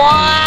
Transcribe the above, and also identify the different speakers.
Speaker 1: What?